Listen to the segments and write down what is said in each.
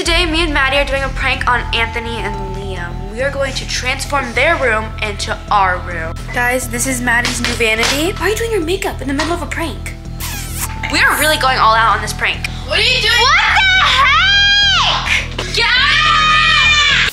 Today, me and Maddy are doing a prank on Anthony and Liam. We are going to transform their room into our room. Guys, this is Maddy's new vanity. Why are you doing your makeup in the middle of a prank? We are really going all out on this prank. What are you doing? What the heck? Yeah!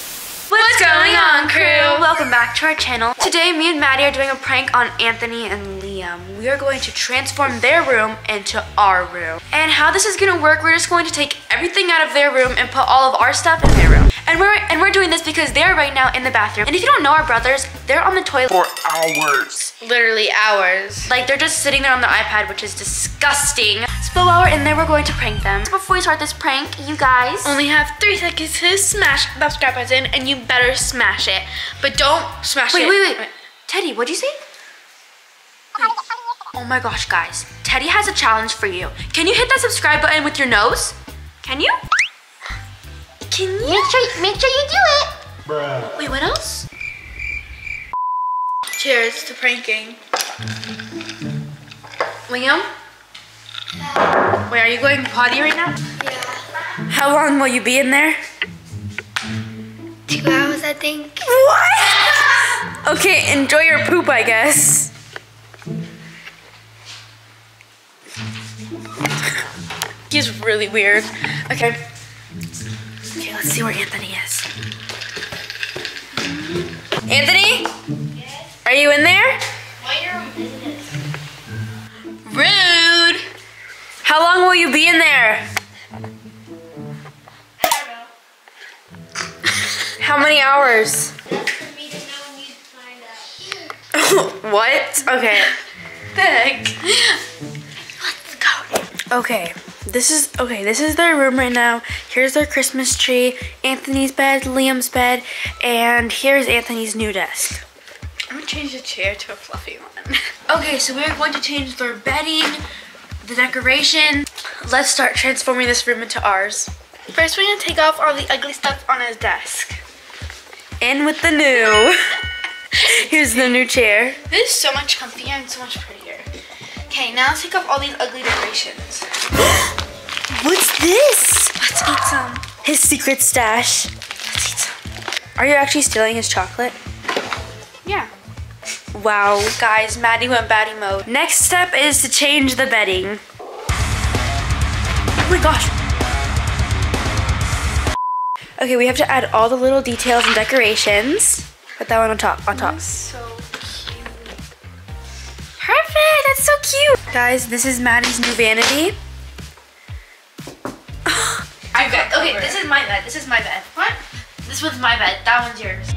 What's going on, Krew? Welcome back to our channel. Today, me and Maddy are doing a prank on Anthony and Liam. We are going to transform their room into our room. And how this is gonna work, we're just going to take everything out of their room and put all of our stuff in their room. And we're and we're doing this because they're right now in the bathroom. And if you don't know our brothers, they're on the toilet for hours. Literally hours. like they're just sitting there on the iPad, which is disgusting. So while we're in there, we're going to prank them. Before we start this prank, you guys. Only have three seconds to smash the subscribe button and you better smash it. But don't smash Wait, it. Wait, wait, wait. Teddy, what'd you say? Oh my gosh, guys. Teddy has a challenge for you. Can you hit that subscribe button with your nose? Can you? Can you? Make sure, make sure you do it. Bruh. Wait, what else? Cheers to pranking. Liam? Wait, are you going potty right now? Yeah. How long will you be in there? Two hours, I think. What? Okay, enjoy your poop, I guess. He's really weird. Okay. Okay, let's see where Anthony is. Anthony? Are you in there? Rude. How long will you be in there? How many hours? what? Okay. Go. Okay. This is okay. This is their room right now. Here's their Christmas tree, Anthony's bed, Liam's bed, and here's Anthony's new desk. I'm gonna change the chair to a fluffy one. Okay, so we're going to change their bedding, the decoration. Let's start transforming this room into ours. First, we're gonna take off all the ugly stuff on his desk. In with the new. Here's the new chair. This is so much comfier and so much prettier. Okay, now let's take off all these ugly decorations. What's this? Let's eat some. His secret stash. Let's eat some. Are you actually stealing his chocolate? Yeah. Wow, guys, Maddy went baddie mode. Next step is to change the bedding. Oh my gosh. Okay, we have to add all the little details and decorations. Put that one on top, on top. So cute. Guys, this is Maddy's new vanity. I bet. Okay, this is my bed, this is my bed. what? This one's my bed, that one's yours.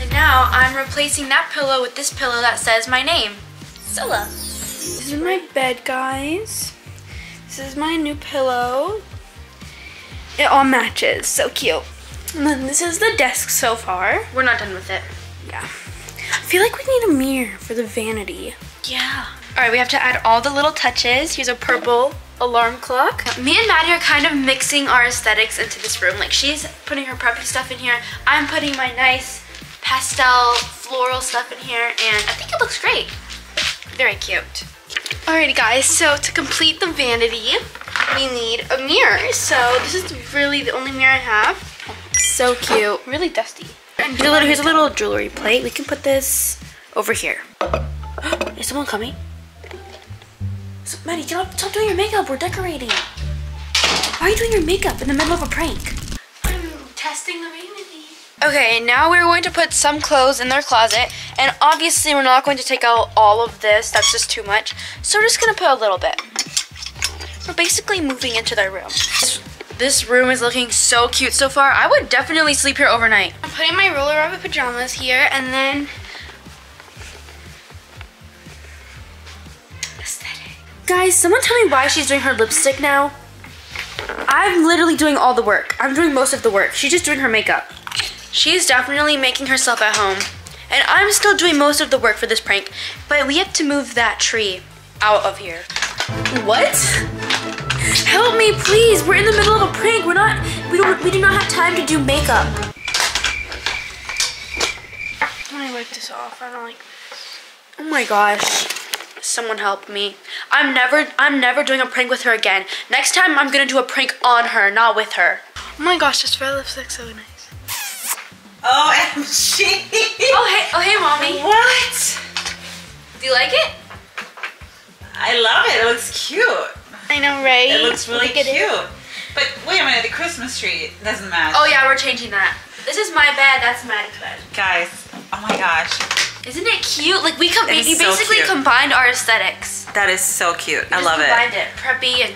And now I'm replacing that pillow with this pillow that says my name, Cilla. This is my bed, guys. This is my new pillow. It all matches. So cute. And then this is the desk so far. We're not done with it. Yeah. I feel like we need a mirror for the vanity. Yeah. All right, we have to add all the little touches. Here's a purple alarm clock. Me and Maddy are kind of mixing our aesthetics into this room. Like she's putting her preppy stuff in here. I'm putting my nice pastel floral stuff in here and I think it looks great. Very cute. Alrighty guys, so to complete the vanity, we need a mirror. So this is really the only mirror I have. So cute. Really dusty. Here's a little, here's a little jewelry plate. We can put this over here. Is someone coming? So, Maddy, stop, stop doing your makeup. We're decorating. Why are you doing your makeup in the middle of a prank? I'm testing the vanity. Okay, now we're going to put some clothes in their closet. And obviously we're not going to take out all of this. That's just too much. So we're just going to put a little bit. We're basically moving into their room. This, room is looking so cute so far. I would definitely sleep here overnight. I'm putting my roller rabbit pajamas here and then aesthetic. Guys, someone tell me why she's doing her lipstick now. I'm literally doing all the work. I'm doing most of the work. She's just doing her makeup. She's definitely making herself at home. And I'm still doing most of the work for this prank. But we have to move that tree out of here. What? Help me, please. We're in the middle of a prank. We're not, we don't, we do not have time to do makeup. Let me wipe this off. I don't like Oh my gosh. Someone help me. I'm never I'm never doing a prank with her again. Next time I'm gonna do a prank on her, not with her. Oh my gosh, this red lipstick's so nice. OMG. Oh hey oh hey mommy. What? Do you like it? I love it. It looks cute. I know, right? It looks really Look cute. But wait a minute, the Christmas tree doesn't match. Oh yeah, we're changing that. This is my bed, that's Maddy's bed. Guys, oh my gosh. Isn't it cute? Like we com- so basically cute. combined our aesthetics. That is so cute. I Just love it. combined it. Preppy and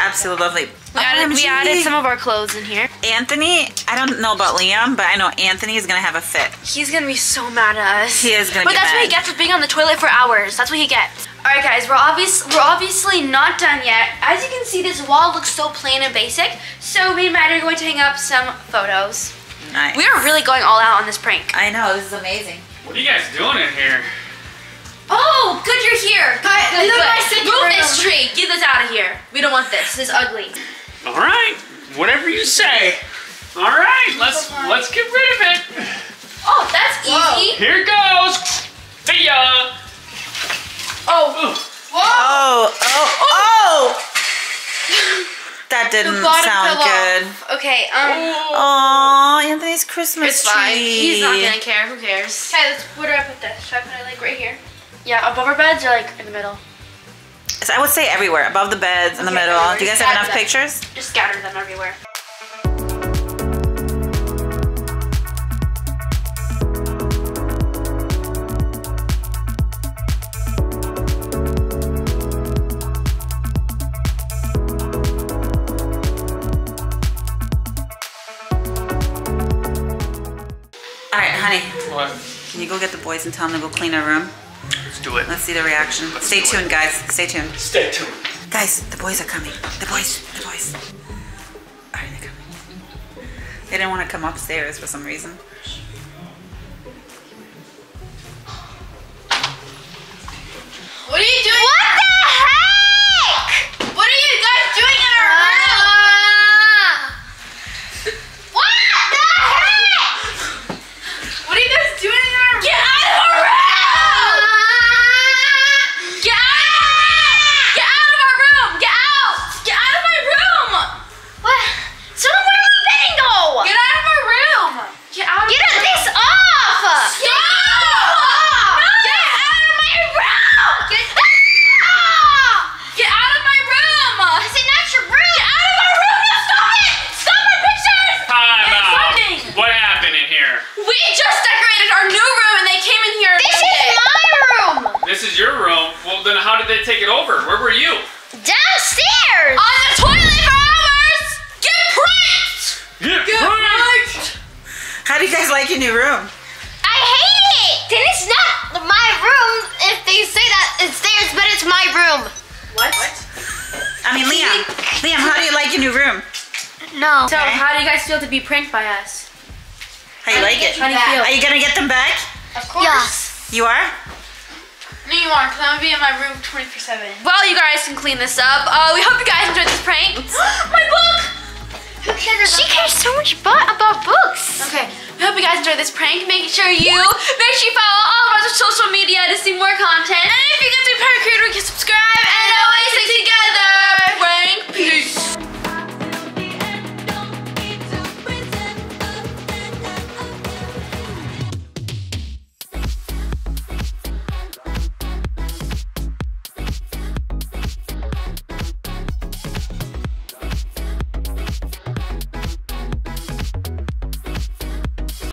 Absolutely lovely. we oh, added, we added some of our clothes in here. Anthony, I don't know about Liam, but I know Anthony is gonna have a fit. He's gonna be so mad at us. He is gonna But that's what he gets for being on the toilet for hours. That's what he gets. All right, guys, we're obvious we're obviously not done yet. As you can see, this wall looks so plain and basic. So me and Matt are going to hang up some photos. Nice. We are really going all out on this prank. I know, this is amazing. What are you guys doing in here? Oh, good you're here. Good, good, this is my good. Move this tree. Get this out of here. We don't want this. This is ugly. All right, whatever you say. All right, let's let's get rid of it. Oh, that's easy. Here goes. See ya. Oh, Ugh. Oh, oh, oh! That didn't bottom sound fell good. off. Okay, um, Oh, Anthony's Christmas it's tree. fine. He's not gonna care. Who cares? Okay, let's. Where do I put this? Should I put it like right here? Yeah, above our beds or like in the middle? So I would say everywhere, above the beds, in the Okay, middle. Do you guys have enough that. pictures? Just scatter them everywhere. All right, honey, What? can you go get the boys and tell them to go clean our room? Let's do it. Let's see the reaction. Let's Stay do it. tuned, guys. Stay tuned. Stay tuned. Guys, the boys are coming. The boys, the boys. All right, they're coming. They didn't want to come upstairs for some reason. What are you doing? What the heck? What are you guys doing over? Where were you? Downstairs! on the toilet for hours. Get pranked! Get Get pranked! How do you guys like your new room? I hate it! Then it's not my room if they say that it's theirs, but it's my room. What? I mean, Liam. Liam, how do you like your new room? No. So Okay. how do you guys feel to be pranked by us? How do you like it? How do you feel? Are you gonna get them back? Of course. Yes. You are? No, you aren't, because I'm going to be in my room 24-7. Well, you guys can clean this up. Uh, we hope you guys enjoyed this prank. my book! Who cares She cares so much but about books. Okay, we hope you guys enjoyed this prank. Make sure you, make sure you follow all of our social media to see more content. And if you guys be parent creator, we can subscribe and always stick together. Prank